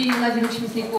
Vila, a gente ficou.